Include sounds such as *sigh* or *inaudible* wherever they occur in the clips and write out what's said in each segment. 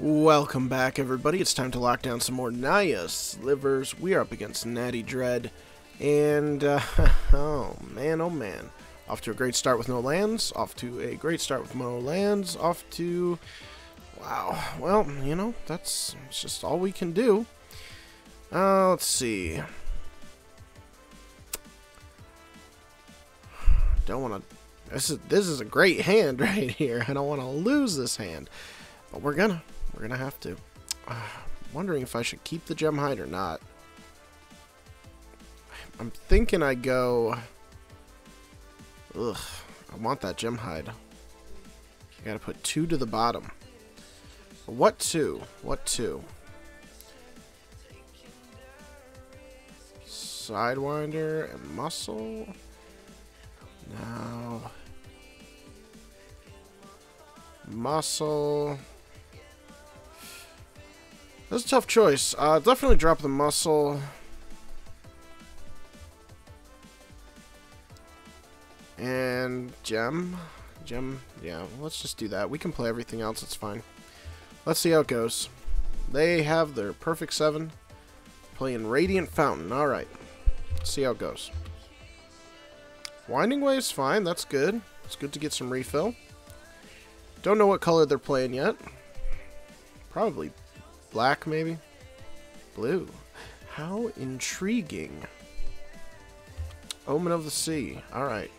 Welcome back, everybody. It's time to lock down some more Naya slivers. We are up against Natty Dread, and uh, *laughs* oh man, oh man, off to a great start with no lands. Off to a great start with no lands. Off to wow. Well, you know that's just all we can do. Uh, let's see. Don't want to. This is this is a great hand *laughs* right here. I don't want to lose this hand, but we're gonna. We're gonna have to. Uh, wondering if I should keep the Gemhide or not. I'm thinking I go. Ugh, I want that Gemhide. I gotta put two to the bottom. What two? What two? Sidewinder and muscle. Now. Muscle. That's a tough choice. Uh, definitely drop the muscle. And gem. Gem, yeah, let's just do that. We can play everything else, it's fine. Let's see how it goes. They have their perfect seven. Playing Radiant Fountain. Alright. See how it goes. Winding Way is fine, that's good. It's good to get some refill. Don't know what color they're playing yet. Probably Black, maybe? Blue. How intriguing. Omen of the Sea. Alright.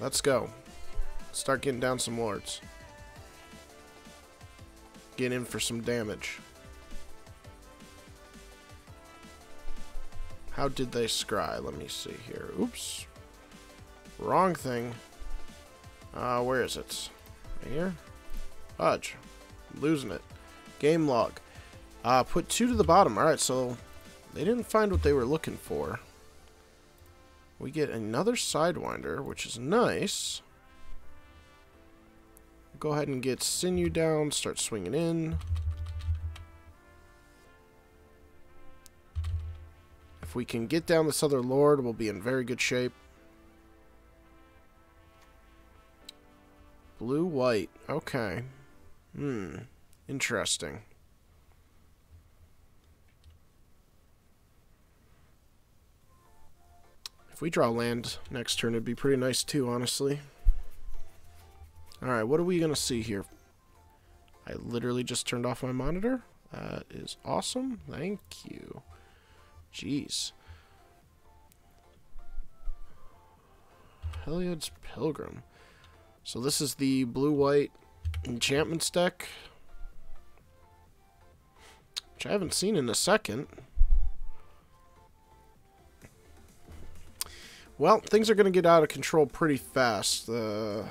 Let's go. Start getting down some lords. Get in for some damage. How did they scry? Let me see here. Oops. Wrong thing. Uh, where is it? Right here? Fudge. losing it. Game log. Uh, put two to the bottom. Alright, so they didn't find what they were looking for. We get another Sidewinder, which is nice. Go ahead and get Sinew down, start swinging in. If we can get down this other Lord, we'll be in very good shape. Blue, white. Okay. Hmm. Interesting. If we draw land next turn, it'd be pretty nice too, honestly. Alright, what are we going to see here? I literally just turned off my monitor. That is awesome. Thank you. Jeez. Heliod's Pilgrim. So this is the blue-white enchantments deck. Which I haven't seen in a second. Well, things are going to get out of control pretty fast. Uh,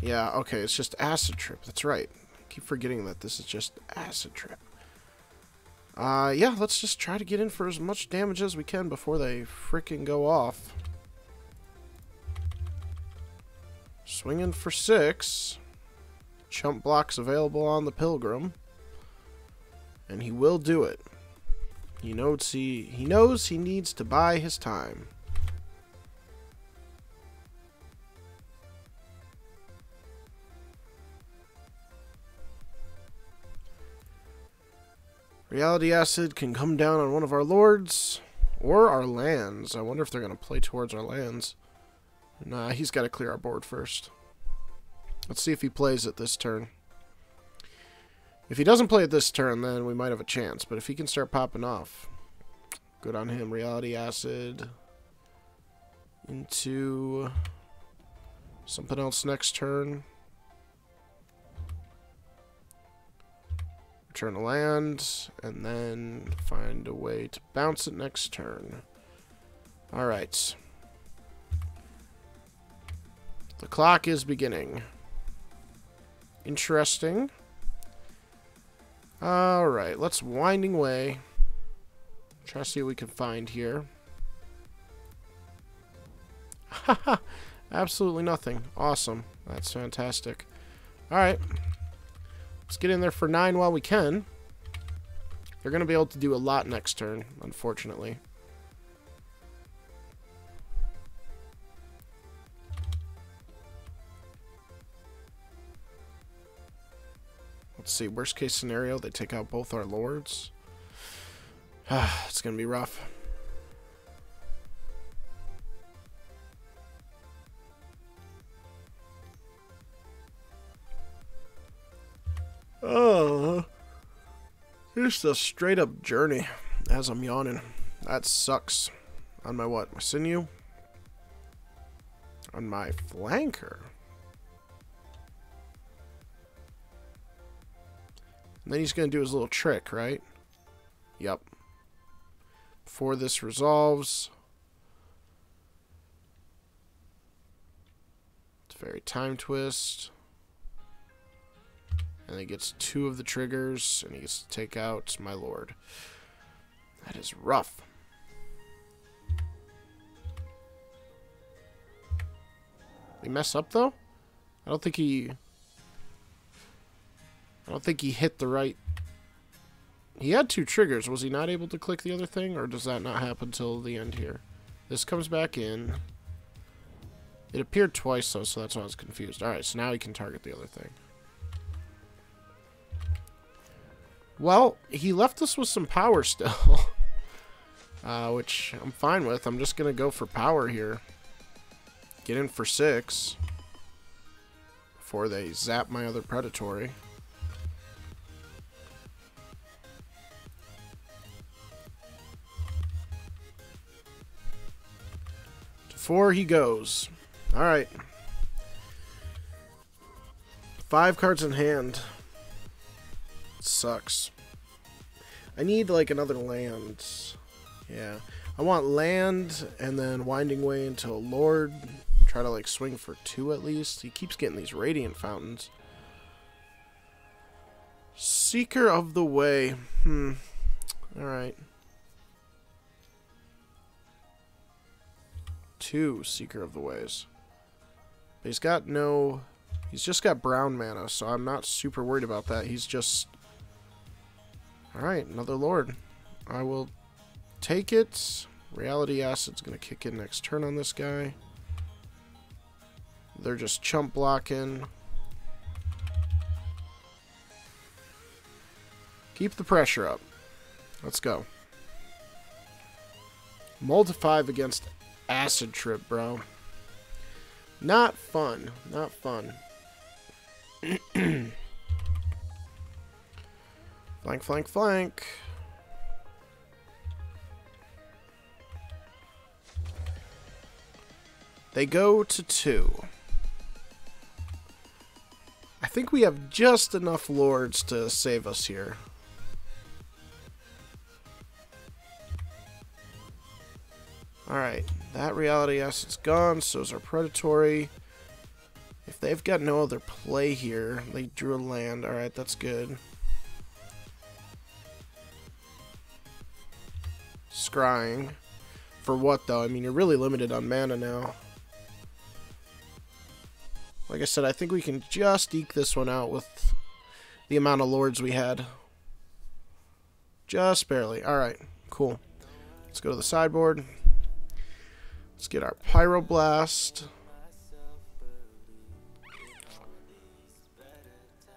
yeah, okay, it's just Acid Trip. That's right. I keep forgetting that this is just Acid Trip. Uh, yeah, let's just try to get in for as much damage as we can before they freaking go off. Swinging for six. Chump blocks available on the Pilgrim. And he will do it. He knows he, he knows he needs to buy his time. Reality Acid can come down on one of our lords or our lands. I wonder if they're going to play towards our lands. Nah, he's got to clear our board first. Let's see if he plays it this turn. If he doesn't play it this turn, then we might have a chance. But if he can start popping off, good on him. Reality Acid into something else next turn. Return a land, and then find a way to bounce it next turn. Alright. The clock is beginning. Interesting. Alright, let's winding way. Try to see what we can find here. Haha, *laughs* absolutely nothing. Awesome. That's fantastic. Alright. Let's get in there for 9 while we can. They're going to be able to do a lot next turn, unfortunately. See. Worst case scenario, they take out both our lords. *sighs* it's going to be rough. Oh, just a straight up journey as I'm yawning. That sucks. On my what? My sinew? On my flanker? And then he's going to do his little trick, right? Yep. Before this resolves. It's very time twist. And he gets two of the triggers, and he gets to take out my lord. That is rough. He mess up, though? I don't think he... Don't think he hit the right... He had two triggers. Was he not able to click the other thing, or does that not happen till the end here? This comes back in. It appeared twice, though, so that's why I was confused. Alright, so now he can target the other thing. Well, he left us with some power still. *laughs* uh, which I'm fine with. I'm just going to go for power here. Get in for six. Before they zap my other predatory. Four he goes. Alright. Five cards in hand sucks. I need like another land. Yeah. I want land and then Winding Way into Lord. Try to like swing for two at least. He keeps getting these Radiant Fountains. Seeker of the Way. Hmm. Alright. Two Seeker of the Ways. But he's got no... He's just got brown mana, so I'm not super worried about that. He's just Alright, another Lord. I will take it. Reality Acid's going to kick in next turn on this guy. They're just chump blocking. Keep the pressure up. Let's go. Multi 5 against Acid Trip, bro. Not fun. Not fun. *clears throat* Flank, flank, flank. They go to two. I think we have just enough lords to save us here. Alright, that Reality Acid's gone, so is our predatory. If they've got no other play here, they drew a land. Alright, that's good. scrying. For what, though? I mean, you're really limited on mana now. Like I said, I think we can just eke this one out with the amount of lords we had. Just barely. Alright, cool. Let's go to the sideboard. Let's get our Pyroblast.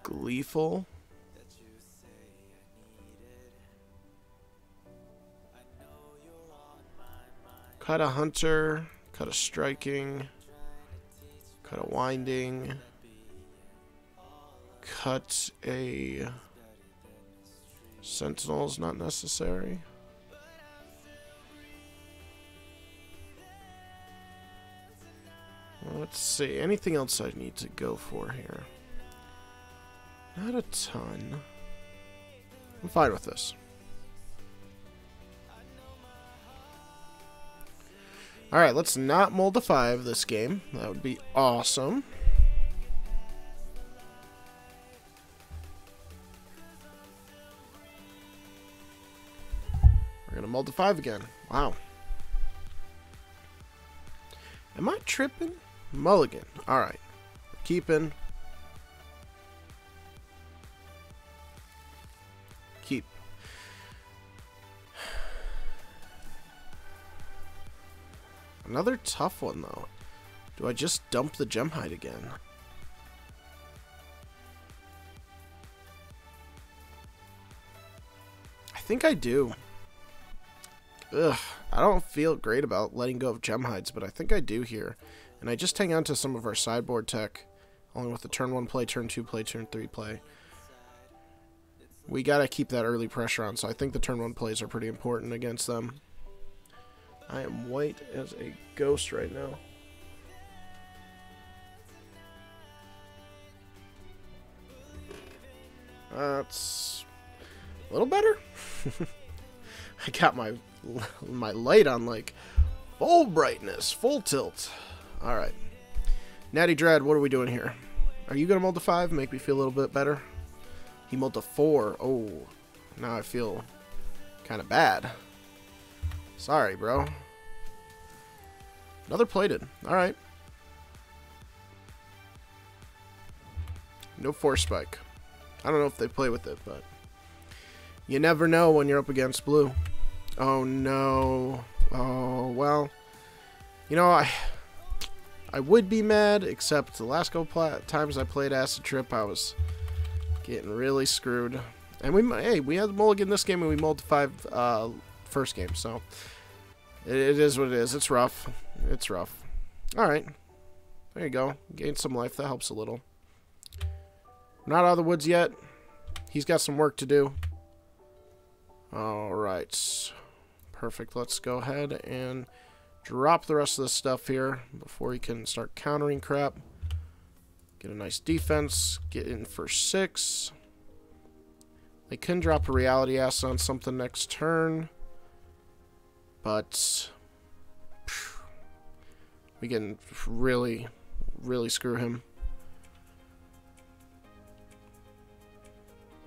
Gleeful. Cut a hunter, cut a striking, cut a winding, cut a sentinel is not necessary. Let's see, anything else I need to go for here? Not a ton. I'm fine with this. Alright, let's not mull a 5 this game. That would be awesome. We're going to mull a 5 again. Wow. Am I tripping? Mulligan. Alright. Keeping. Keep. Another tough one, though. Do I just dump the Gemhide again? I think I do. Ugh, I don't feel great about letting go of Gemhides, but I think I do here. And I just hang on to some of our sideboard tech, along with the turn 1 play, turn 2 play, turn 3 play. We gotta keep that early pressure on, so I think the turn 1 plays are pretty important against them. I am white as a ghost right now. That's a little better. *laughs* I got my my light on like full brightness, full tilt. All right. Natty Dread, what are we doing here? Are you going to mull to 5? Make me feel a little bit better? He mull to 4. Oh, now I feel kind of bad. Sorry, bro. Another plated. All right. No force spike. I don't know if they play with it, but you never know when you're up against blue. Oh no. Oh well. You know I I would be mad, except the last couple times I played Acid Trip, I was getting really screwed. And we hey we had the mulligan this game and we mulled five uh, first game, so it, it is what it is. It's rough. It's rough. All right. There you go. Gain some life. That helps a little. Not out of the woods yet. He's got some work to do. Alright. Perfect. Let's go ahead and drop the rest of this stuff here before he can start countering crap. Get a nice defense. Get in for six. They can drop a reality ass on something next turn. But we can really, really screw him.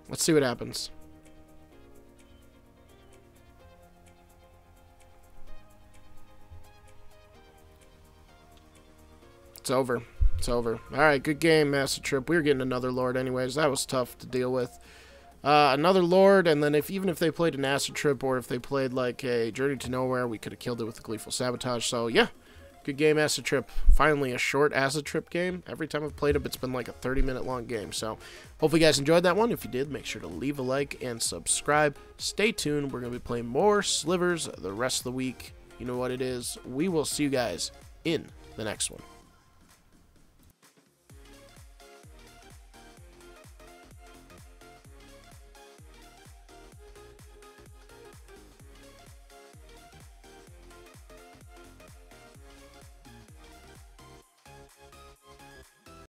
Let's see what happens. It's over. It's over. Alright, good game, Acid Trip. We were getting another Lord anyways. That was tough to deal with. Uh, another Lord, and then if even if they played an Acid Trip or if they played like a Journey to Nowhere, we could have killed it with the Gleeful Sabotage. So, yeah, good game, Acid Trip. Finally, a short Acid Trip game. Every time I've played it, it's been like a 30-minute long game. So, hopefully you guys enjoyed that one. If you did, make sure to leave a like and subscribe. Stay tuned. We're going to be playing more Slivers the rest of the week. You know what it is. We will see you guys in the next one.